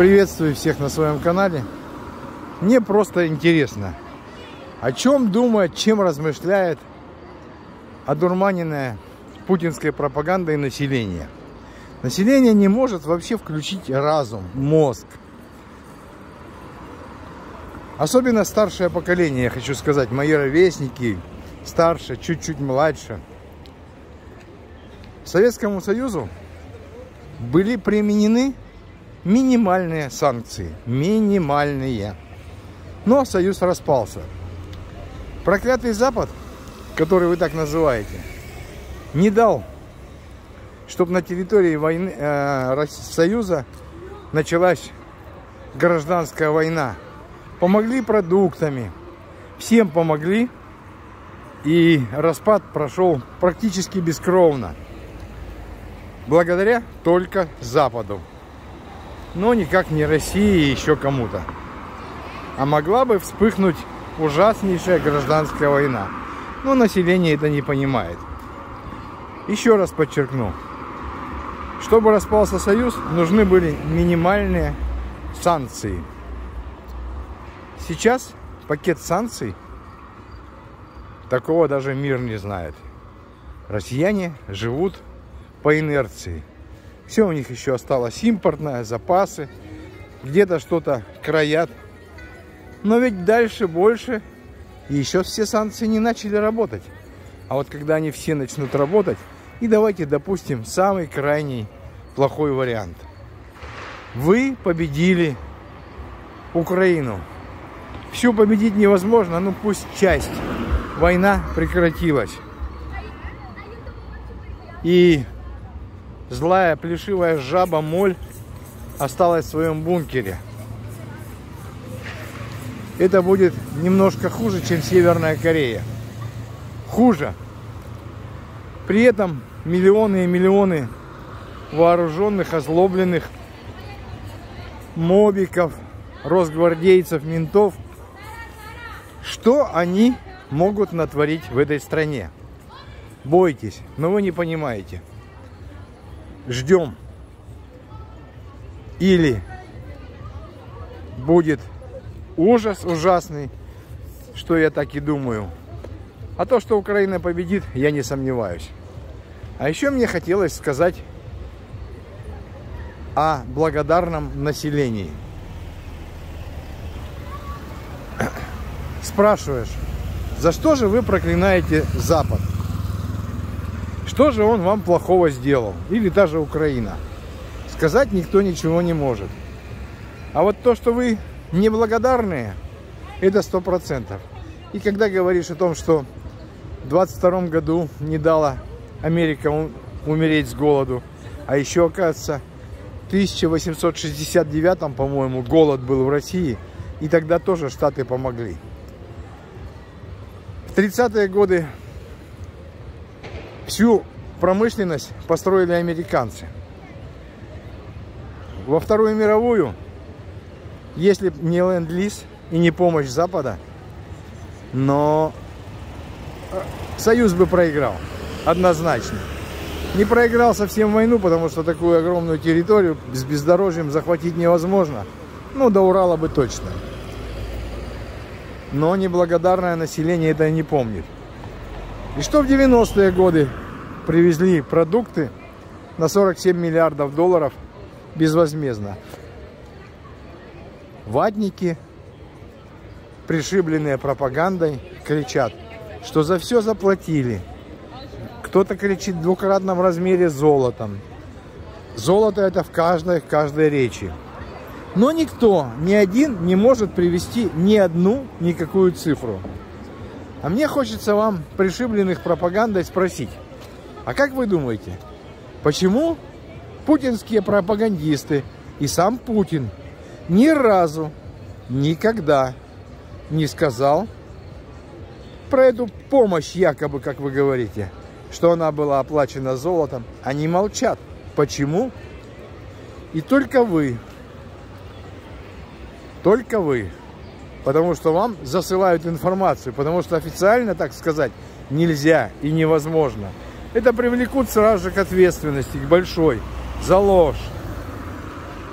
Приветствую всех на своем канале. Мне просто интересно, о чем думает, чем размышляет одурманенная путинской пропагандой население. Население не может вообще включить разум, мозг. Особенно старшее поколение, я хочу сказать, мои ровесники, старше, чуть-чуть младше. Советскому Союзу были применены минимальные санкции. Минимальные. Но Союз распался. Проклятый Запад, который вы так называете, не дал, чтобы на территории войны, э, Союза началась гражданская война помогли продуктами, всем помогли, и распад прошел практически бескровно, благодаря только Западу, но никак не России и еще кому-то. А могла бы вспыхнуть ужаснейшая гражданская война, но население это не понимает. Еще раз подчеркну, чтобы распался Союз, нужны были минимальные санкции – Сейчас пакет санкций такого даже мир не знает. Россияне живут по инерции. Все у них еще осталось импортное, запасы, где-то что-то краят. Но ведь дальше больше, и еще все санкции не начали работать. А вот когда они все начнут работать, и давайте допустим самый крайний плохой вариант. Вы победили Украину. Всю победить невозможно, ну пусть часть. Война прекратилась. И злая плешивая жаба моль осталась в своем бункере. Это будет немножко хуже, чем Северная Корея. Хуже. При этом миллионы и миллионы вооруженных, озлобленных мобиков, росгвардейцев, ментов – что они могут натворить в этой стране? Бойтесь, но вы не понимаете. Ждем. Или будет ужас ужасный, что я так и думаю. А то, что Украина победит, я не сомневаюсь. А еще мне хотелось сказать о благодарном населении. спрашиваешь, за что же вы проклинаете Запад? Что же он вам плохого сделал? Или даже Украина? Сказать никто ничего не может. А вот то, что вы неблагодарные, это сто процентов. И когда говоришь о том, что в 22 году не дала Америка умереть с голоду, а еще, оказывается, в 1869, по-моему, голод был в России, и тогда тоже Штаты помогли. В 30-е годы всю промышленность построили американцы. Во Вторую мировую, если не ленд-лиз и не помощь Запада, но э, Союз бы проиграл, однозначно. Не проиграл совсем войну, потому что такую огромную территорию с бездорожьем захватить невозможно. Ну, до Урала бы точно но неблагодарное население это не помнит. И что в 90-е годы привезли продукты на 47 миллиардов долларов безвозмездно. Ватники, пришибленные пропагандой, кричат, что за все заплатили. Кто-то кричит в двукратном размере золотом. Золото это в каждой, в каждой речи. Но никто, ни один не может привести ни одну никакую цифру. А мне хочется вам, пришибленных пропагандой, спросить, а как вы думаете, почему путинские пропагандисты и сам Путин ни разу, никогда не сказал про эту помощь, якобы, как вы говорите, что она была оплачена золотом, они молчат. Почему? И только вы, только вы. Потому что вам засылают информацию. Потому что официально, так сказать, нельзя и невозможно. Это привлекут сразу же к ответственности, к большой, за ложь.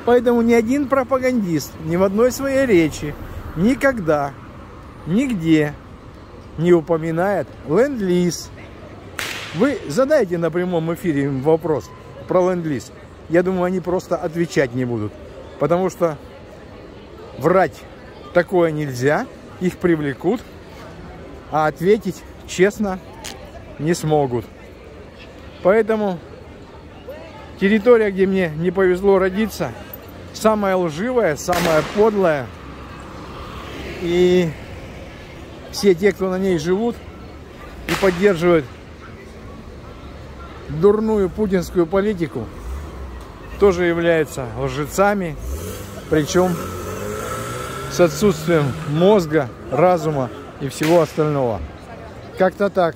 Поэтому ни один пропагандист ни в одной своей речи никогда, нигде не упоминает ленд-лиз. Вы задайте на прямом эфире им вопрос про ленд-лиз. Я думаю, они просто отвечать не будут. Потому что врать такое нельзя, их привлекут, а ответить честно не смогут. Поэтому территория, где мне не повезло родиться, самая лживая, самая подлая. И все те, кто на ней живут и поддерживают дурную путинскую политику, тоже являются лжецами, причем с отсутствием мозга, разума и всего остального. Как-то так.